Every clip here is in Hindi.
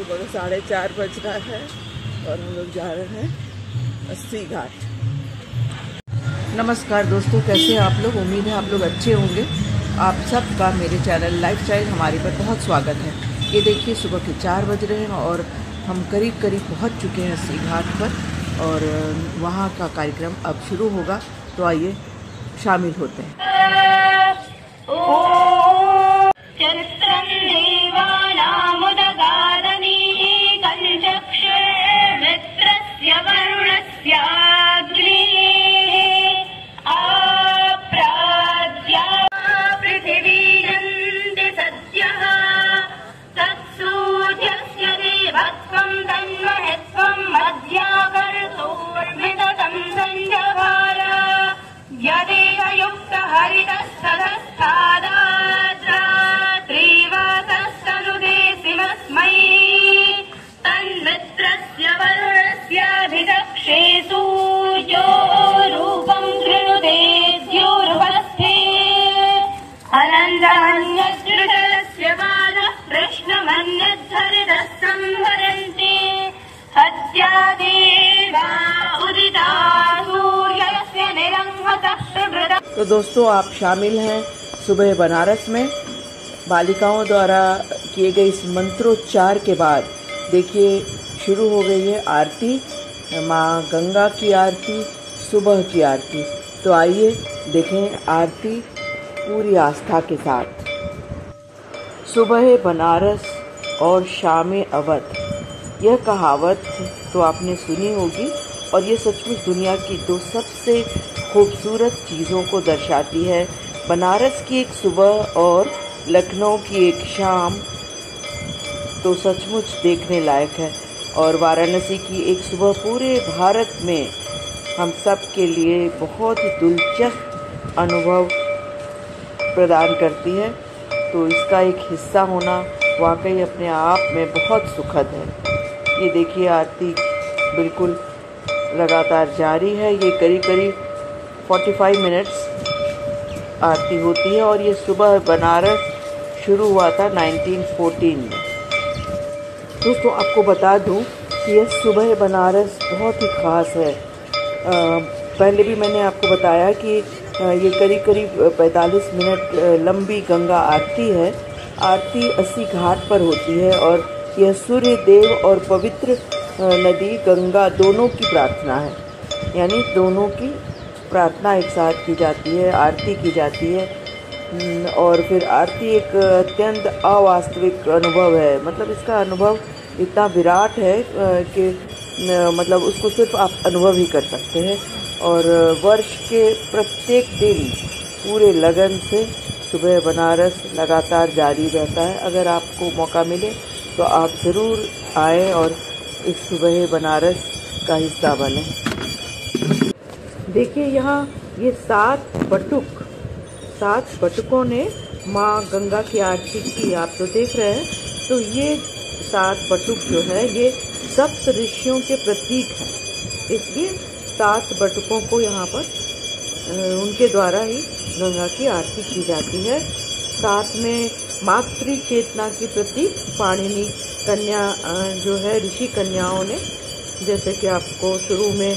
सुबह का साढ़े चार बज रहा है और हम लोग जा रहे हैं अस्सी घाट। नमस्कार दोस्तों, कैसे हैं आप लोग? उम्मीद है आप लोग अच्छे होंगे। आप सबका मेरे चैनल लाइफ स्टाइल हमारे पर बहुत स्वागत है। ये देखिए, सुबह के चार बज रहे हैं और हम करीब करीब पहुँच चुके हैं अस्सी घाट पर और वहाँ का कार्यक्रम अब शुरू होगा। तो आइए, शामिल होते हैं। तो दोस्तों, आप शामिल हैं सुबह बनारस में। बालिकाओं द्वारा किए गए इस मंत्रोच्चार के बाद देखिए, शुरू हो गई है आरती, माँ गंगा की आरती, सुबह की आरती। तो आइए देखें आरती पूरी आस्था के साथ। सुबह बनारस और शाम अवध। यह कहावत तो आपने सुनी होगी और ये सचमुच दुनिया की दो सबसे खूबसूरत चीज़ों को दर्शाती है। बनारस की एक सुबह और लखनऊ की एक शाम तो सचमुच देखने लायक है और वाराणसी की एक सुबह पूरे भारत में हम सब के लिए बहुत ही दिलचस्प अनुभव प्रदान करती है। तो इसका एक हिस्सा होना वाकई अपने आप में बहुत सुखद है। ये देखिए आरती बिल्कुल लगातार जारी है। ये करीब करीब 45 मिनट्स आरती होती है और ये सुबह बनारस शुरू हुआ था 1914 में। दोस्तों आपको बता दूँ कि यह सुबह बनारस बहुत ही ख़ास है। अ, पहले भी मैंने आपको बताया कि ये करीब करीब 45 मिनट लंबी गंगा आरती है। आरती अस्सी घाट पर होती है और यह सूर्य, देव और पवित्र नदी, गंगा दोनों की प्रार्थना है। यानी दोनों की प्रार्थना एक साथ की जाती है, आरती की जाती है। और फिर आरती एक अत्यंत अवास्तविक अनुभव है। मतलब इसका अनुभव इतना विराट है कि मतलब उसको सिर्फ़ आप अनुभव ही कर सकते हैं। और वर्ष के प्रत्येक दिन पूरे लगन से सुबह बनारस लगातार जारी रहता है। अगर आपको मौका मिले तो आप ज़रूर आए और इस सुबह बनारस का हिस्सा बने। देखिए यहाँ ये सात बटुक, सात बटुकों ने माँ गंगा की आरती की, आप तो देख रहे हैं। तो ये सात बटुक जो है, ये सप्त ऋषियों के प्रतीक हैं। इसलिए सात बटुकों को यहाँ पर उनके द्वारा ही गंगा की आरती की जाती है। साथ में मातृ चेतना की प्रतीक पाणिनि कन्या जो है, ऋषि कन्याओं ने, जैसे कि आपको शुरू में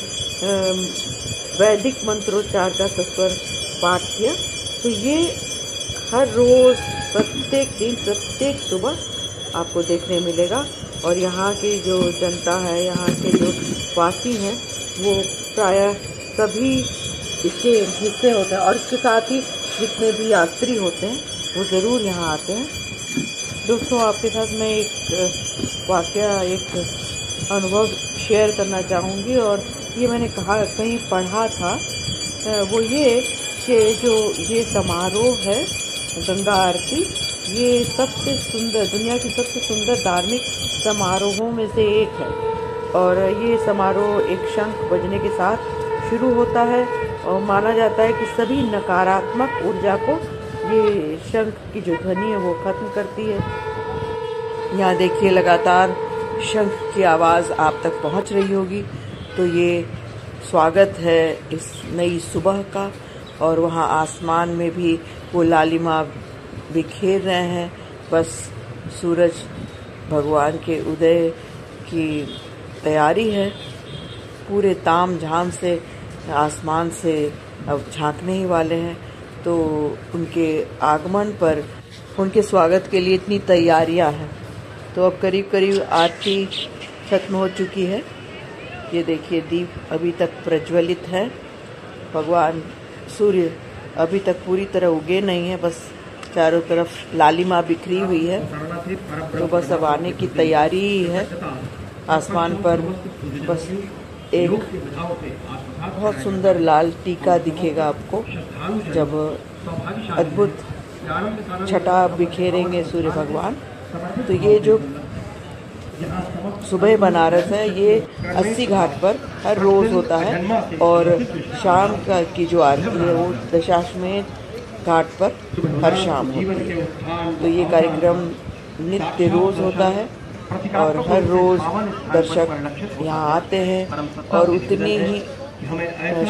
वैदिक मंत्रोच्चार का सस्वर पाठ किया तो ये हर रोज, प्रत्येक दिन, प्रत्येक सुबह आपको देखने मिलेगा। और यहाँ की जो जनता है, यहाँ के जो वासी हैं, वो प्रायः सभी इसके हिस्से होते हैं और इसके साथ ही जितने भी यात्री होते हैं वो ज़रूर यहाँ आते हैं। दोस्तों, आपके साथ मैं एक वाकया, एक अनुभव शेयर करना चाहूँगी और ये मैंने कहा, कहीं पढ़ा था। वो ये कि जो ये समारोह है गंगा आरती, ये सबसे सुंदर, दुनिया की सबसे सुंदर धार्मिक समारोहों में से एक है। और ये समारोह एक शंख बजने के साथ शुरू होता है और माना जाता है कि सभी नकारात्मक ऊर्जा को ये शंख की जो ध्वनि है वो खत्म करती है। यहाँ देखिए लगातार शंख की आवाज़ आप तक पहुँच रही होगी। तो ये स्वागत है इस नई सुबह का और वहाँ आसमान में भी वो लालिमा बिखेर रहे हैं। बस सूरज भगवान के उदय की तैयारी है। पूरे ताम झाम से आसमान से अब झांकने ही वाले हैं। तो उनके आगमन पर उनके स्वागत के लिए इतनी तैयारियाँ हैं। तो अब करीब करीब आरती खत्म हो चुकी है। ये देखिए, दीप अभी तक प्रज्वलित है। भगवान सूर्य अभी तक पूरी तरह उगे नहीं है, बस चारों तरफ़ लालिमा बिखरी हुई है। तो बस अब आने की तैयारी ही है। आसमान पर बस एक बहुत सुंदर लाल टीका दिखेगा आपको जब अद्भुत छटा बिखेरेंगे सूर्य भगवान। तो ये जो सुबह बनारस है ये अस्सी घाट पर हर रोज़ होता है और शाम का की जो आरती है वो दशाश्वमेध घाट पर हर शाम होती है। तो ये कार्यक्रम नित्य रोज़ होता है। और हर रोज़ दर्शक यहाँ आते हैं और उतनी ही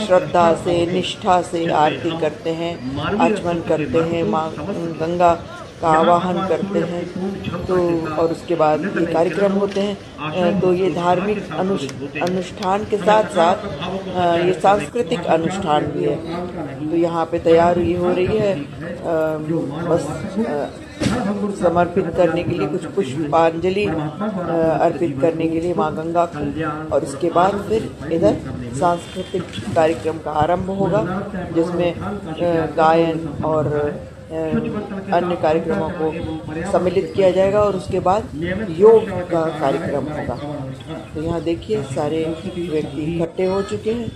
श्रद्धा से निष्ठा से आरती करते हैं आचमन करते हैं माँ गंगा का आवाहन करते हैं। तो और उसके बाद ये कार्यक्रम होते हैं तो ये धार्मिक अनुष्ठान के साथ साथ ये सांस्कृतिक अनुष्ठान भी है। तो यहाँ पे तैयारी हो रही है बस समर्पित करने के लिए कुछ पुष्पांजलि अर्पित करने के लिए माँ गंगा को। और उसके बाद फिर इधर सांस्कृतिक कार्यक्रम का आरंभ होगा, जिसमें गायन और अन्य कार्यक्रमों को सम्मिलित किया जाएगा और उसके बाद योग का कार्यक्रम होगा। तो यहाँ देखिए, सारे व्यक्ति इकट्ठे हो चुके हैं।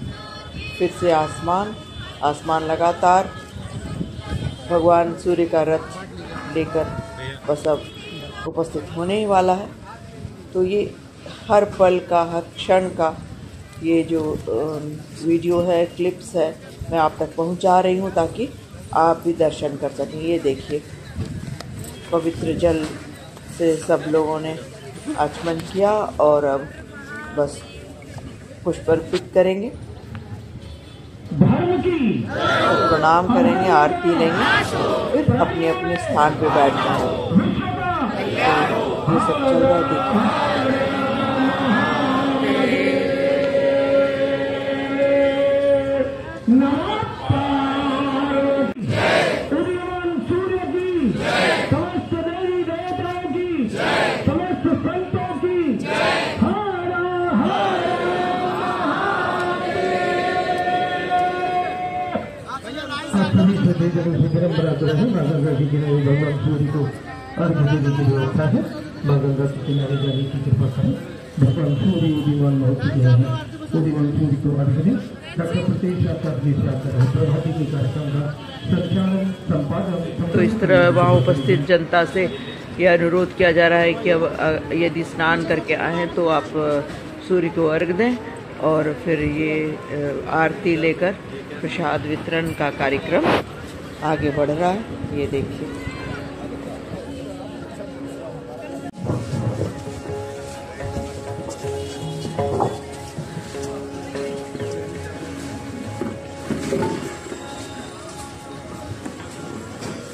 फिर से आसमान आसमान लगातार। भगवान सूर्य का रथ लेकर बस अब उपस्थित होने ही वाला है। तो ये हर पल का, हर क्षण का ये जो वीडियो है, क्लिप्स है, मैं आप तक पहुँचा रही हूँ ताकि आप भी दर्शन कर सकें। ये देखिए, पवित्र जल से सब लोगों ने आचमन किया और अब बस पुष्प अर्पित करेंगे। तो प्रणाम करेंगे आरती लेंगे फिर अपने अपने स्थान पे बैठ जाएँगे ये सब चल रहा है। देखिए सभी जगह से परम्परा तो है माँ गंगा के किनारे भगवान सूर्य को अर्घ देने की व्यवस्था है माँ गंगा के किनारे जाने की कृपा करें भगवान सूर्य उदीमान हो हैं उदीमान सूर्य को अर्घ दें डॉक्टर प्रतीश आपका प्रभाती के कार्यक्रम का संचालन संपादन तो इस तरह वहाँ उपस्थित जनता से यह अनुरोध किया जा रहा है कि अब यदि स्नान करके आए तो आप सूर्य को अर्घ दें और फिर ये आरती लेकर प्रसाद वितरण का कार्यक्रम आगे बढ़ रहा है ये देखिए।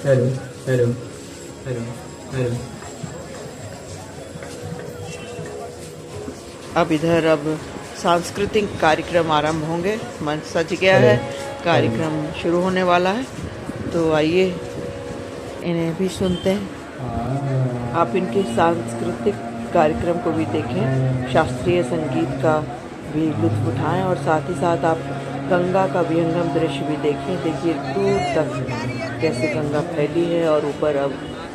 हेलो हेलो हेलो हेलो अब इधर अब सांस्कृतिक कार्यक्रम आरंभ होंगे। मंच सज गया है? कार्यक्रम शुरू होने वाला है। तो आइए, इन्हें भी सुनते हैं। आप इनके सांस्कृतिक कार्यक्रम को भी देखें, शास्त्रीय संगीत का भी लुत्फ उठाएँ और साथ ही साथ आप गंगा का विहंगम दृश्य भी देखें। देखिए, दूर तक कैसे गंगा फैली है और ऊपर अब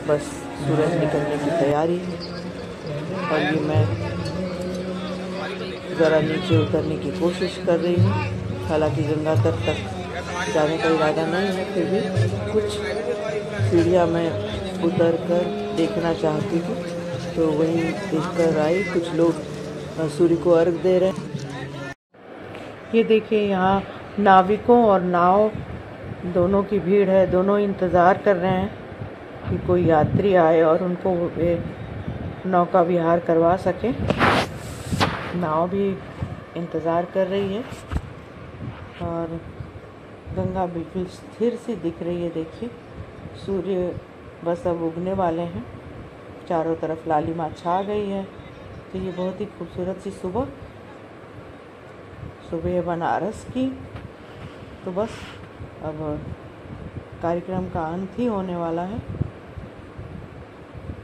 बस सूरज निकलने की तैयारी है। और ये मैं ज़रा नीचे उतरने की कोशिश कर रही हूँ, हालाँकि गंगा तट तक जाने का इरादा नहीं है, फिर भी कुछ सीढ़ियाँ मैं उतर कर देखना चाहती थी तो वहीं देख कर आई। कुछ लोग सूर्य को अर्घ दे रहे हैं। ये देखिए, यहाँ नाविकों और नाव, दोनों की भीड़ है, दोनों इंतज़ार कर रहे हैं कि कोई यात्री आए और उनको नौका विहार करवा सके। नाव भी इंतज़ार कर रही है और गंगा बिल्कुल स्थिर सी दिख रही है, देखिए। सूर्य बस अब उगने वाले हैं। चारों तरफ़ लालिमा छा गई है। तो ये बहुत ही खूबसूरत सी सुबह। सुबह है बनारस की। तो बस अब कार्यक्रम का अंत ही होने वाला है।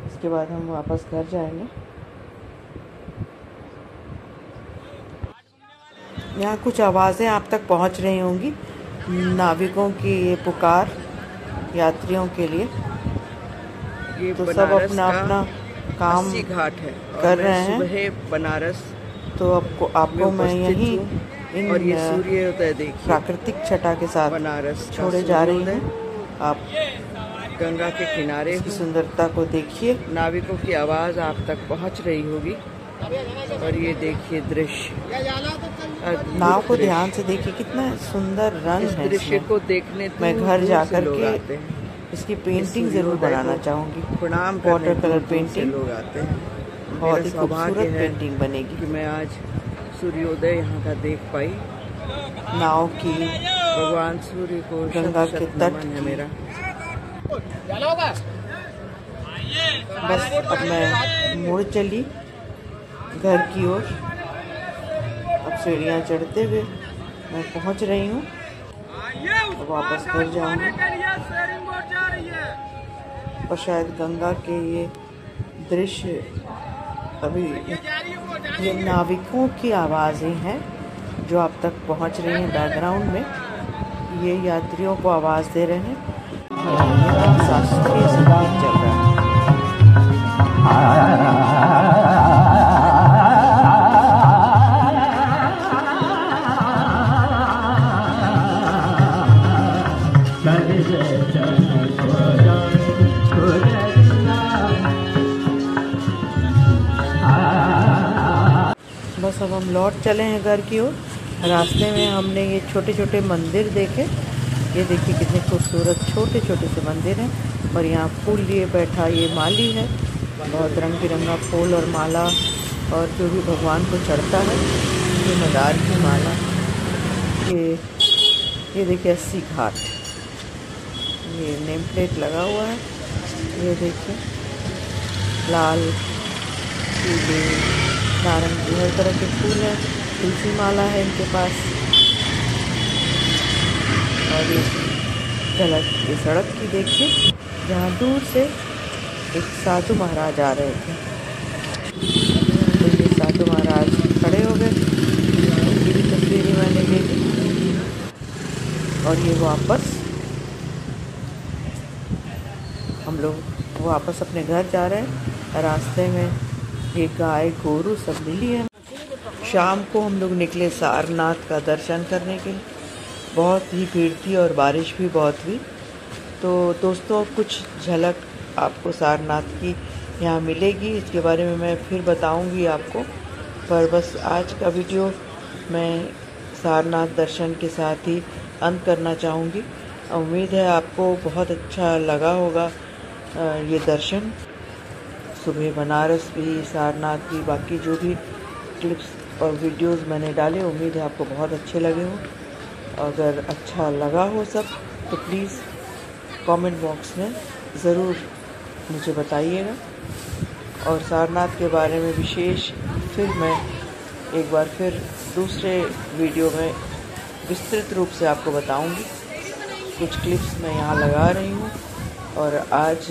इसके बाद हम वापस घर जाएँगे। यहाँ कुछ आवाज़ें आप तक पहुँच रही होंगी। नाविकों की ये पुकार यात्रियों के लिए। ये तो सब बनारस अपना का अपना काम घाट है कर रहे हैं। सुबह बनारस तो आपको आपको मैं यही इन और ये सूर्योदय देखिए। प्राकृतिक छटा के साथ बनारस छोड़े जा रही हूँ। आप गंगा के किनारे की सुंदरता को देखिए। नाविकों की आवाज़ आप तक पहुँच रही होगी। और ये देखिए दृश्य। नाव को ध्यान से देखिए कितना सुंदर रंग इस है दृश्य को देखने मैं घर जा कर के इसकी पेंटिंग ज़रूर बनाना चाहूँगी। प्रणाम वाटर कलर पेंटिंग लोग आते हैं। बहुत ही खूबसूरत पेंटिंग बनेगी। कि मैं आज सूर्योदय यहाँ का देख पाई। नाव की भगवान सूर्य को गंगा के तट है मेरा। बस अब मैं मुड़ चली घर की ओर। सीढ़ियाँ चढ़ते हुए मैं पहुँच रही हूँ। अब वापस घर जाऊँगी। और शायद गंगा के ये दृश्य अभी ये नाविकों की आवाज़ें हैं जो आप तक पहुँच रही हैं बैकग्राउंड में। ये यात्रियों को आवाज़ दे रहे हैं। शास्त्रीय संगीत चल रहा है। हम लौट चले हैं घर की ओर। रास्ते में हमने ये छोटे छोटे मंदिर देखे। ये देखिए कितने खूबसूरत छोटे छोटे से मंदिर हैं और यहाँ फूल लिए बैठा ये माली है। बहुत रंग बिरंगा फूल और माला और जो भी भगवान को चढ़ता है, ये मदार की माला। ये ये देखिए अस्सी घाट। ये नेम प्लेट लगा हुआ है। ये देखिए, लाल, पीले। नारंगी हर तरह के फूल हैं, तुलसी माला है इनके पास। और ये झलक ये सड़क की देखिए, जहाँ दूर से एक साधु महाराज आ रहे थे। तो ये साधु महाराज खड़े हो गए, उनकी भी तस्वीरें मैंने ली। और ये वापस, हम लोग वापस अपने घर जा रहे हैं, रास्ते में ये गाय, गोरू सब मिली है। शाम को हम लोग निकले सारनाथ का दर्शन करने के लिए। बहुत ही भीड़ थी और बारिश भी बहुत हुई। तो दोस्तों, कुछ झलक आपको सारनाथ की यहाँ मिलेगी। इसके बारे में मैं फिर बताऊँगी आपको। पर बस आज का वीडियो मैं सारनाथ दर्शन के साथ ही अंत करना चाहूँगी। उम्मीद है आपको बहुत अच्छा लगा होगा ये दर्शन। सुबह बनारस भी, सारनाथ भी, बाकी जो भी क्लिप्स और वीडियोस मैंने डाले, उम्मीद है आपको बहुत अच्छे लगे हों। अगर अच्छा लगा हो सब तो प्लीज़ कमेंट बॉक्स में ज़रूर मुझे बताइएगा। और सारनाथ के बारे में विशेष फिर मैं एक बार फिर दूसरे वीडियो में विस्तृत रूप से आपको बताऊँगी। कुछ क्लिप्स मैं यहाँ लगा रही हूँ। और आज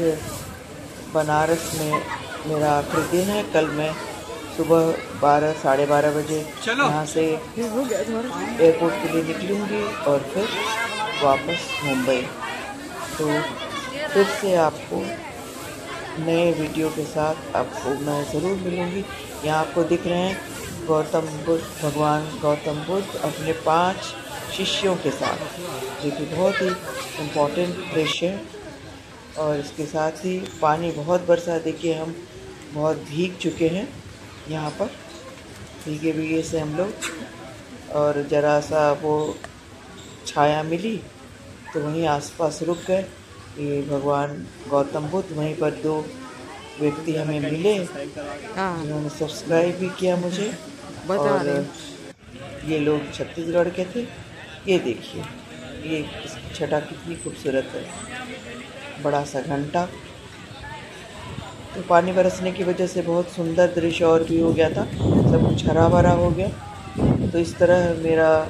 बनारस में मेरा आखिरी दिन है। कल मैं सुबह बारह साढ़े बारह बजे यहाँ से एयरपोर्ट के लिए निकलूँगी और फिर वापस मुंबई। तो फिर से आपको नए वीडियो के साथ आपको मैं ज़रूर मिलूँगी। यहाँ आपको दिख रहे हैं गौतम बुद्ध भगवान गौतम बुद्ध अपने पाँच शिष्यों के साथ जो कि बहुत ही इम्पोर्टेंट दृश्य है। और इसके साथ ही पानी बहुत बरसा देखिए हम बहुत भीग चुके हैं यहाँ पर। भीगे भीगे से हम लोग और ज़रा सा वो छाया मिली तो वहीं आसपास रुक गए। ये भगवान गौतम बुद्ध वहीं पर दो व्यक्ति हमें मिले उन्होंने सब्सक्राइब भी किया मुझे और ये लोग छत्तीसगढ़ के थे। ये देखिए ये छटा कितनी खूबसूरत है। बड़ा सा घंटा। तो पानी बरसने की वजह से बहुत सुंदर दृश्य और भी हो गया था। सब कुछ हरा भरा हो गया। तो इस तरह मेरा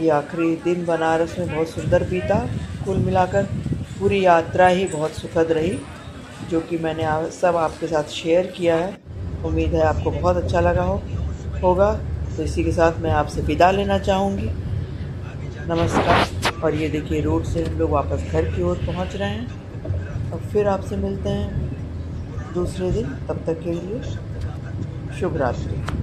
ये आखिरी दिन बनारस में बहुत सुंदर बीता। कुल मिलाकर पूरी यात्रा ही बहुत सुखद रही, जो कि मैंने सब आपके साथ शेयर किया है। उम्मीद है आपको बहुत अच्छा लगा हो, होगा। तो इसी के साथ मैं आपसे विदा लेना चाहूँगी। नमस्कार। और ये देखिए, रोड से हम लोग वापस घर की ओर पहुँच रहे हैं। अब फिर आपसे मिलते हैं। दूसरे दिन तब तक के लिए शुभ रात्रि।